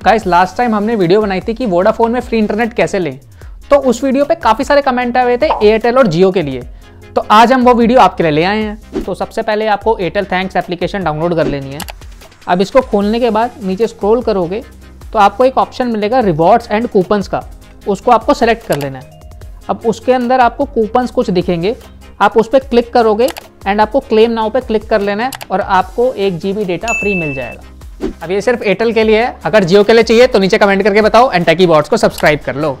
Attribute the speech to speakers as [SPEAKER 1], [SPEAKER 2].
[SPEAKER 1] Guys last time हमने video बनाई थी कि वोडाफोन में फ्री इंटरनेट कैसे लें। तो उस वीडियो पे काफ़ी सारे कमेंट आए थे एयरटेल और जियो के लिए। तो आज हम वो वीडियो आपके लिए ले आए हैं। तो सबसे पहले आपको एयरटेल थैंक्स एप्लीकेशन डाउनलोड कर लेनी है। अब इसको खोलने के बाद नीचे स्क्रोल करोगे तो आपको एक ऑप्शन मिलेगा रिवॉर्ड्स एंड कूपन्स का। उसको आपको सेलेक्ट कर लेना है। अब उसके अंदर आपको कूपन्स कुछ दिखेंगे। आप उस पर क्लिक करोगे एंड आपको क्लेम नाउ पे क्लिक कर लेना है और आपको एक जी डेटा फ्री मिल जाएगा। अब ये सिर्फ़ एयरटेल के लिए है। अगर जियो के लिए चाहिए तो नीचे कमेंट करके बताओ एंड टैकी बॉट्स को सब्सक्राइब कर लो।